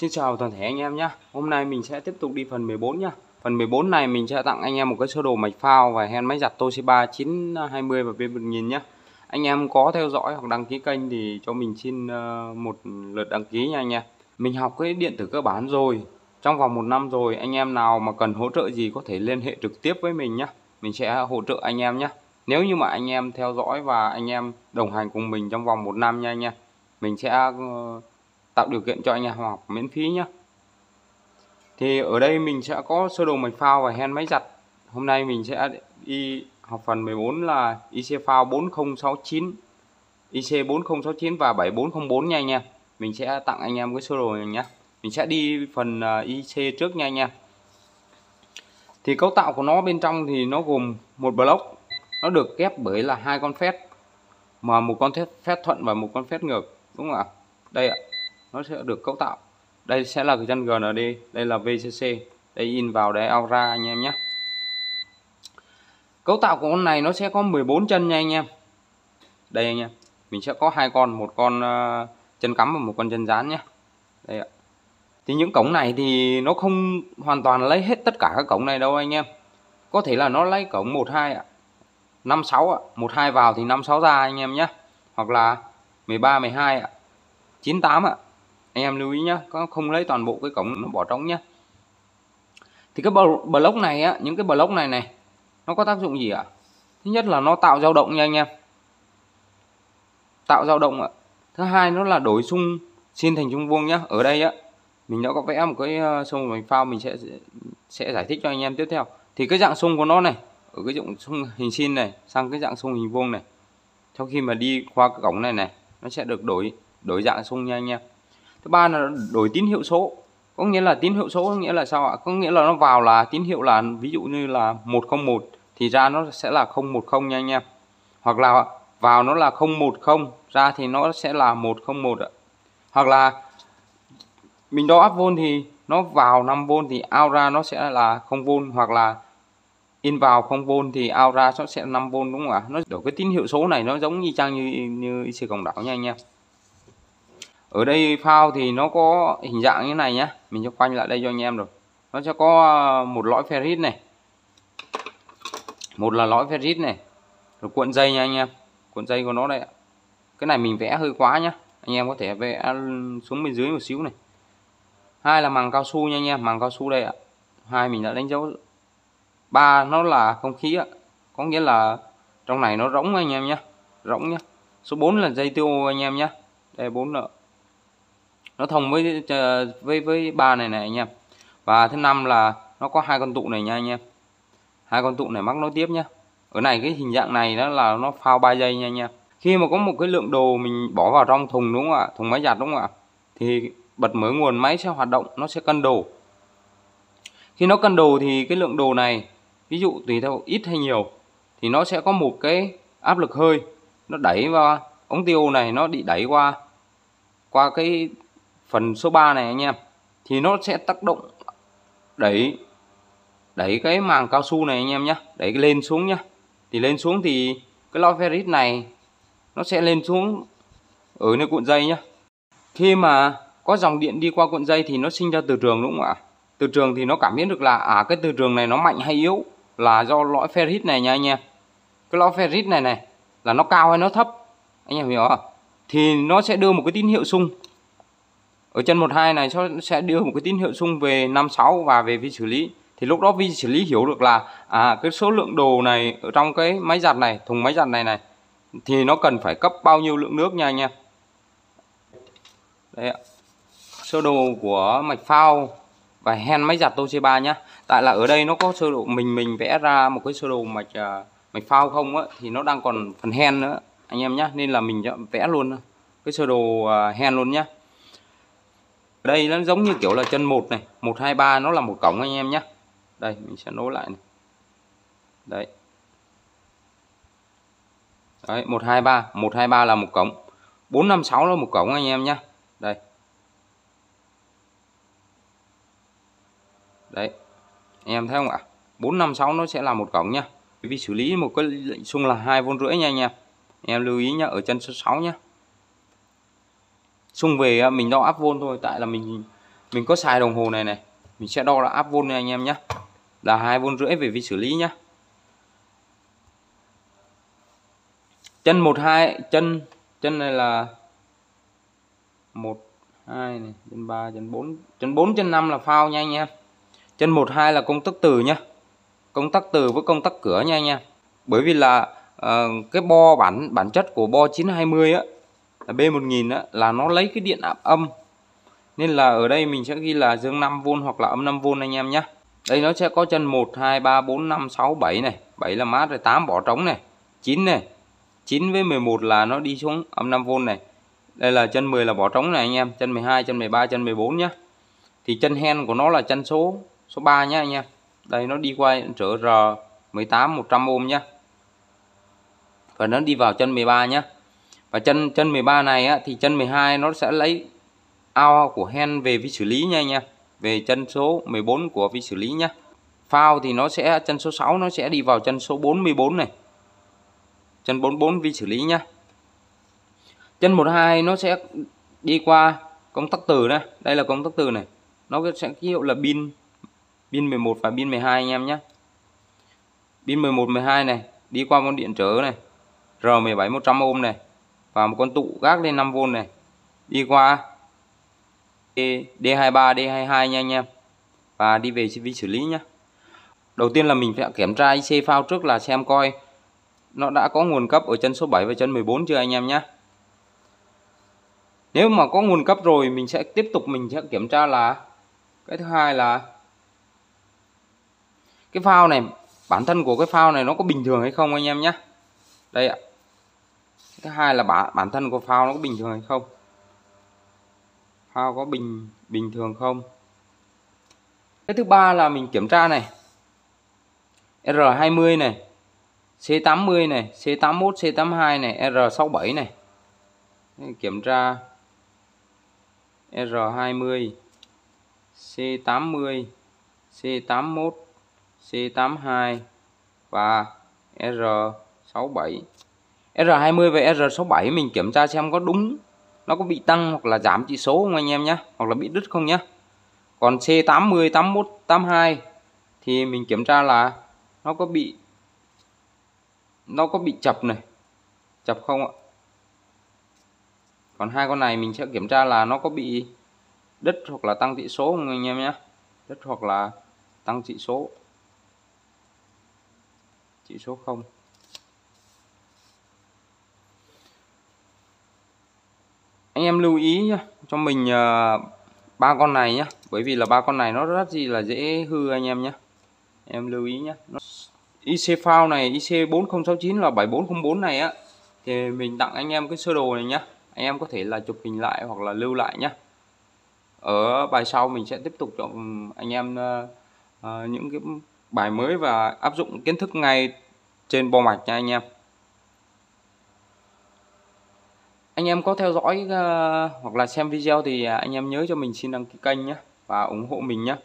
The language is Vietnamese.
Xin chào toàn thể anh em nhé. Hôm nay mình sẽ tiếp tục đi phần 14 nhé. Phần 14 này mình sẽ tặng anh em một cái sơ đồ mạch phao và hen máy giặt Toshiba 920 và V1000 nhé. Anh em có theo dõi hoặc đăng ký kênh thì cho mình xin ờ, một lượt đăng ký nha anh em. Mình học cái điện tử cơ bản rồi. Trong vòng một năm rồi, anh em nào mà cần hỗ trợ gì có thể liên hệ trực tiếp với mình nhé. Mình sẽ hỗ trợ anh em nhé. Nếu như mà anh em theo dõi và anh em đồng hành cùng mình trong vòng một năm nha anh em, Mình sẽ ờ, tạo điều kiện cho anh em học miễn phí nhé thì ở đây mình sẽ có sơ đồ mạch phao và hen máy giặt. Hôm nay mình sẽ đi học phần 14 là IC phao 4069 IC 4069 và 7404 nha anh em. Mình sẽ tặng anh em cái sơ đồ này nhé mình sẽ đi phần à, IC trước nha anh em. Thì cấu tạo của nó bên trong thì nó gồm một block. Nó được ghép bởi là hai con phép, mà một con phép thuận và một con phép ngược, đúng không ạ? Đây ạ nó sẽ được cấu tạo. Đây sẽ là cái chân GND đây là VCC đây in vào để out ra anh em nhé. Cấu tạo của con này nó sẽ có 14 chân nha anh em. Đây anh em mình sẽ có hai con một con uh, chân cắm và một con chân dán nhé. Đây ạ. Thì những cổng này thì nó không hoàn toàn lấy hết tất cả các cổng này đâu anh em. Có thể là nó lấy cổng 12 ạ 56 ạ. 12 vào thì 56 ra anh em nhé. Hoặc là 13 12 ạ. 98 ạ anh em lưu ý nhé có không lấy toàn bộ cái cổng nó bỏ trống nhé thì cái block này á, những cái block này này, nó có tác dụng gì ạ? Thứ nhất là nó tạo dao động nha anh em. Tạo dao động ạ. Thứ hai nó là đổi xung xin thành trung vuông nhá. Ở đây á, mình đã có vẽ một cái ờ, xung mình phao mình sẽ sẽ giải thích cho anh em tiếp theo. Thì cái dạng xung của nó này, ở cái dạng xung hình xin này, sang cái dạng xung hình vuông này, sau khi mà đi qua cái cổng này này, nó sẽ được đổi đổi dạng xung nha anh em thứ ba là đổi tín hiệu số. Có nghĩa là tín hiệu số có nghĩa là sao ạ? Có nghĩa là nó vào là tín hiệu là, ví dụ như là 101 thì ra nó sẽ là 010 nha anh em. Hoặc là vào nó là 010 ra thì nó sẽ là 101 ạ. Hoặc là mình đo áp vôn thì nó vào 5V thì out ra nó sẽ là 0V hoặc là in vào 0V thì out ra nó sẽ 5V đúng không ạ? Nó đổi cái tín hiệu số này nó giống như trang như như IC cộng đảo nha anh em ở đây phao thì nó có hình dạng như này nhá. Mình cho quanh lại đây cho anh em rồi. Nó sẽ có à, một lõi ferrit này. Một là lõi ferrit này. Rồi cuộn dây nha anh em. Cuộn dây của nó đây cái này mình vẽ hơi quá nhá. Anh em có thể vẽ à, xuống bên dưới một xíu này. Hai là màng cao su nha anh em. Màng cao su đây ạ. Hai mình đã đánh dấu. Ba nó là không khí ạ. Có nghĩa là trong này nó rỗng anh em nhé rỗng nhá. Số 4 là dây tiêu anh em nhé đây, bốn nợ nó thông với với với ba này này anh em. Và thứ năm là nó có hai con tụ này nha anh em. Hai con tụ này mắc nối tiếp nhá. Ở này cái hình dạng này đó là nó phao 3 giây nha anh em. Khi mà có một cái lượng đồ mình bỏ vào trong thùng đúng không ạ? Thùng máy giặt đúng không ạ? Thì bật mở nguồn, máy sẽ hoạt động, nó sẽ cân đồ. Khi nó cân đồ thì cái lượng đồ này, ví dụ tùy theo ít hay nhiều, thì nó sẽ có một cái áp lực hơi. Nó đẩy vào, ống tiêu này nó bị đẩy qua qua cái phần số 3 này anh em, thì nó sẽ tác động đẩy đẩy cái màng cao su này anh em nhé đẩy cái lên xuống nhá. Thì lên xuống thì cái lo ferrit này nó sẽ lên xuống ở nơi cuộn dây nhá. Khi mà có dòng điện đi qua cuộn dây thì nó sinh ra từ trường đúng không ạ? Từ trường thì nó cảm biến được là à cái từ trường này nó mạnh hay yếu là do lõi ferrit này nha anh em. Cái lõi ferrit này này là nó cao hay nó thấp? Anh em hiểu không thì nó sẽ đưa một cái tín hiệu xung ở chân 12 này sẽ đưa một cái tín hiệu xung về 56 và về vi xử lý. Thì lúc đó vi xử lý hiểu được là à cái số lượng đồ này ở trong cái máy giặt này, thùng máy giặt này này, thì nó cần phải cấp bao nhiêu lượng nước nha anh em? Đây ạ. Sơ đồ của mạch phao và hen máy giặt Toshiba nhá. Tại là ở đây nó có sơ đồ, mình mình vẽ ra một cái sơ đồ mạch à, mạch phao không á, thì nó đang còn phần hen nữa, anh em nhá. Nên là mình vẽ luôn, cái sơ đồ à, hen luôn nhá đây nó giống như kiểu là chân một này. Một, hai, ba nó là một cổng anh em nhé đây, mình sẽ nối lại này. Đấy. Đấy, một, hai, ba. Một, hai, ba là một cổng. Bốn, năm, sáu là một cổng anh em nhé đây. Đấy. Anh em thấy không ạ? Bốn, năm, sáu nó sẽ là một cổng nhá. Vì xử lý một cái lệnh xung là hai vôn rưỡi nha anh em. Em lưu ý nhá, ở chân số 6 nhá xung về à, mình đo áp vôn thôi tại là mình mình có xài đồng hồ này này mình sẽ đo là áp vôn nha anh em nhé là hai vôn rưỡi về vi xử lý nhá. Chân một hai chân chân này là một hai này chân ba chân bốn chân bốn chân năm là phao nha anh em. Chân một hai là công tắc từ nhá. Công tắc từ với công tắc cửa nha anh em. Bởi vì là uh, cái bo bản bản chất của bo 920 á là B1000 á, là nó lấy cái điện áp âm. Nên là ở đây mình sẽ ghi là dương 5V hoặc là âm 5V anh em nhé đây nó sẽ có chân 1 2 3 4 5 6 7 này. 7 là mát rồi 8 bỏ trống này. 9 này. 9 với 11 là nó đi xuống âm 5V này. Đây là chân 10 là bỏ trống này anh em. Chân 12 chân 13 chân 14 nhé thì chân hen của nó là chân số số 3 nhé anh em. Đây nó đi qua trở R18 100 ôm nhé và nó đi vào chân 13 nhé và chân chân 13 này á, thì chân 12 nó sẽ lấy ao của hen về vi xử lý nha anh em về chân số 14 của vi xử lý nhá. Phao thì nó sẽ chân số 6 nó sẽ đi vào chân số 44 này. Chân 44 vi xử lý nhá. Chân 12 nó sẽ đi qua công tắc từ này đây là công tắc từ này. Nó sẽ ký hiệu là pin pin 11 và pin 12 anh em nhé pin 11 12 này đi qua con điện trở này. R17 100 ohm này và một con tụ gác lên 5V này. Đi qua e, D23 D22 nha anh em. Và đi về vi xử lý nhé đầu tiên là mình phải kiểm tra IC phao trước là xem coi nó đã có nguồn cấp ở chân số 7 và chân 14 chưa anh em nhé nếu mà có nguồn cấp rồi, mình sẽ tiếp tục mình sẽ kiểm tra là cái thứ hai là cái phao này, bản thân của cái phao này nó có bình thường hay không anh em nhé đây ạ thứ hai là bản bản thân của phao nó có bình thường hay không? Phao có bình bình thường không? Cái thứ ba là mình kiểm tra này. R20 này C80 này C81 C82 này R67 này. Kiểm tra R20 C80 C81 C82 và R67 R20 và R67 mình kiểm tra xem có đúng, nó có bị tăng hoặc là giảm chỉ số không anh em nhé hoặc là bị đứt không nhé còn C80 81 82 thì mình kiểm tra là nó có bị, nó có bị chập này. Chập không ạ? Còn hai con này mình sẽ kiểm tra là nó có bị đứt hoặc là tăng chỉ số không anh em nhé đứt hoặc là tăng chỉ số. Chỉ số 0 anh em lưu ý nhá cho mình uh, ba con này nhá bởi vì là ba con này nó rất gì là dễ hư anh em nhé em lưu ý nhé IC file này IC 4069 là 7404 này á. Thì mình tặng anh em cái sơ đồ này nhá anh em có thể là chụp hình lại hoặc là lưu lại nhá. Ở bài sau mình sẽ tiếp tục cho ừ, anh em uh, uh, những cái bài mới và áp dụng kiến thức ngay trên bo mạch nha anh em. Anh em có theo dõi uh, hoặc là xem video thì à, anh em nhớ cho mình xin đăng ký kênh nhé và ủng hộ mình nhé.